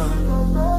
down.